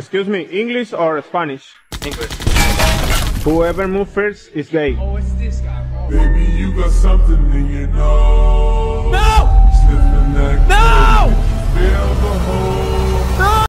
Excuse me, English or Spanish? English. Whoever moves first is gay. Oh, it's this guy. bro. Baby, you got something in your nose.